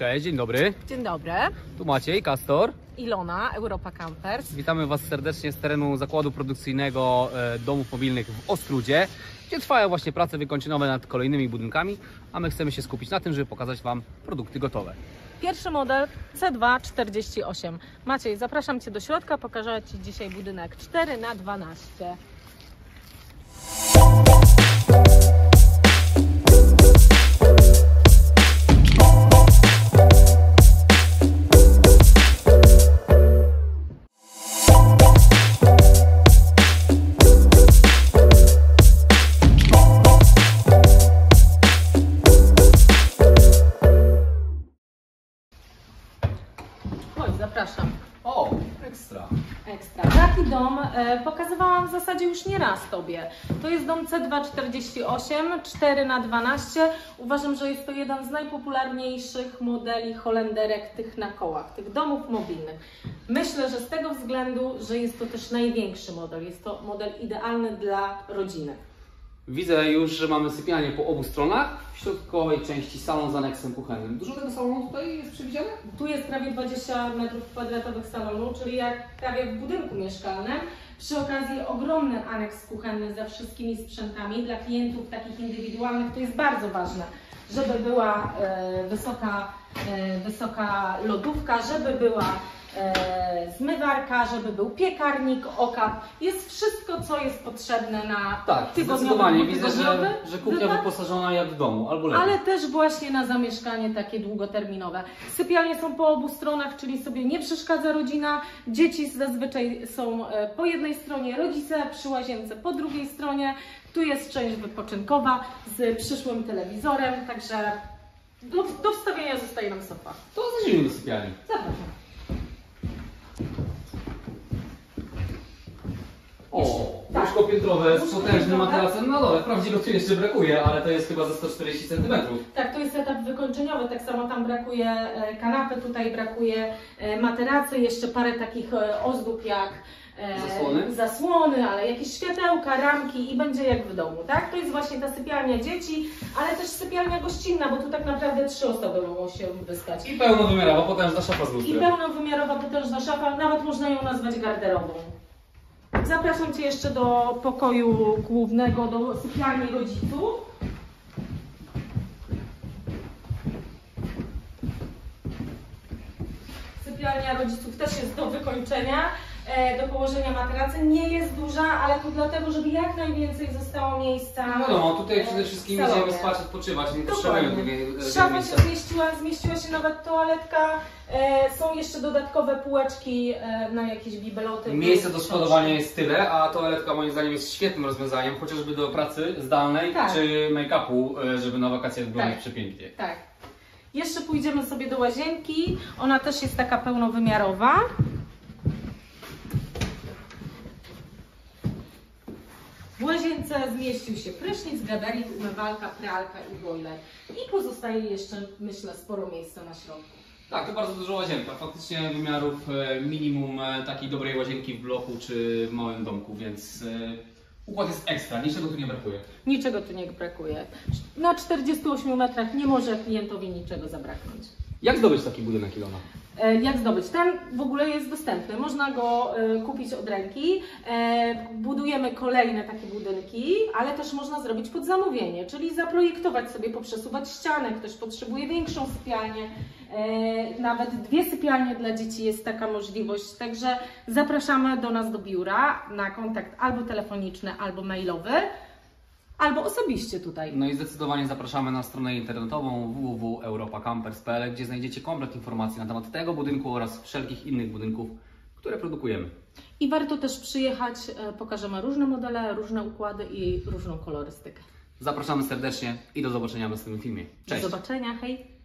Cześć, dzień dobry. Dzień dobry. Tu Maciej, Kastor. Ilona, Europa Campers. Witamy Was serdecznie z terenu zakładu produkcyjnego e, domów mobilnych w Ostrudzie, gdzie trwają właśnie prace wykończenowe nad kolejnymi budynkami, a my chcemy się skupić na tym, żeby pokazać Wam produkty gotowe. Pierwszy model C248. Maciej, zapraszam Cię do środka, pokażę Ci dzisiaj budynek 4 na 12 dom e, pokazywałam w zasadzie już nie raz Tobie. To jest dom C248, 4 na 12 Uważam, że jest to jeden z najpopularniejszych modeli holenderek tych na kołach, tych domów mobilnych. Myślę, że z tego względu, że jest to też największy model. Jest to model idealny dla rodziny. Widzę już, że mamy sypialnię po obu stronach. W środkowej części salon z aneksem kuchennym. Dużo tego salonu tutaj jest przewidziane? Tu jest prawie 20 metrów kwadratowych salonu, czyli jak prawie w budynku mieszkalnym. Przy okazji ogromny aneks kuchenny ze wszystkimi sprzętami. Dla klientów takich indywidualnych to jest bardzo ważne, żeby była e, wysoka, wysoka lodówka, żeby była e, zmywarka, żeby był piekarnik, okap. Jest wszystko, co jest potrzebne na Tak, tygodniowy, zdecydowanie. Widzę, że, że kuchnia wypad. wyposażona jak w domu, albo lepiej. Ale też właśnie na zamieszkanie takie długoterminowe. Sypialnie są po obu stronach, czyli sobie nie przeszkadza rodzina. Dzieci zazwyczaj są e, po jednej stronie, rodzice przy łazience po drugiej stronie. Tu jest część wypoczynkowa z przyszłym telewizorem, także do, do wstawienia zostaje nam sofa. To zacznijmy do sypialni. Zapraszam. O, Tak. łóżko piętrowe z potężnym materacem na dole. Wprawdzie go tu jeszcze brakuje, ale to jest chyba ze 140 cm. Tak, to jest etap wykończeniowy, tak samo tam brakuje e, kanapy, tutaj brakuje e, materacy, jeszcze parę takich e, ozdób jak Zasłony? zasłony, ale jakieś światełka, ramki i będzie jak w domu, tak? To jest właśnie ta sypialnia dzieci, ale też sypialnia gościnna, bo tu tak naprawdę trzy osoby mogą się wyspać. I pełnowymiarowa, potężna szafa z I lustrem. pełnowymiarowa potężna szafa, nawet można ją nazwać garderobą. Zapraszam Cię jeszcze do pokoju głównego, do sypialni rodziców. Sypialnia rodziców też jest do wykończenia, do położenia materacy. Nie jest duża, ale to dlatego, żeby jak najwięcej zostało miejsca. No wiadomo, tutaj e, przede wszystkim idziemy spać, odpoczywać, nie potrzebujemy Szafa się zmieściła, zmieściła się nawet toaletka. E, są jeszcze dodatkowe półeczki e, na jakieś bibeloty. Miejsca do składowania jest tyle, a toaletka moim zdaniem jest świetnym rozwiązaniem, chociażby do pracy zdalnej Tak. czy make-upu, e, żeby na wakacjach wyglądać Tak. przepięknie. Tak. Jeszcze pójdziemy sobie do łazienki. Ona też jest taka pełnowymiarowa. Łazience zmieścił się prysznic, gabarit, umywalka, pralka i boiler. I pozostaje jeszcze, myślę, sporo miejsca na środku. Tak, to bardzo dużo łazienka. Faktycznie wymiarów e, minimum e, takiej dobrej łazienki w bloku czy w małym domku, więc e, układ jest ekstra, niczego tu nie brakuje. Niczego tu nie brakuje. Na 48 metrach nie może klientowi niczego zabraknąć. Jak zdobyć taki budynek Ilona? E, Jak zdobyć? Ten w ogóle jest dostępny, można go e, kupić od ręki. E, Budujemy kolejne takie budynki, ale też można zrobić pod zamówienie, czyli zaprojektować sobie, poprzesuwać ścianę. Ktoś potrzebuje większą sypialnię, nawet dwie sypialnie dla dzieci jest taka możliwość. Także zapraszamy do nas do biura na kontakt albo telefoniczny, albo mailowy, albo osobiście tutaj. No i zdecydowanie zapraszamy na stronę internetową www.europacampers.pl, gdzie znajdziecie komplet informacji na temat tego budynku oraz wszelkich innych budynków, które produkujemy. I warto też przyjechać, e, pokażemy różne modele, różne układy i różną kolorystykę. Zapraszamy serdecznie i do zobaczenia w następnym filmie. Cześć! Do zobaczenia, hej!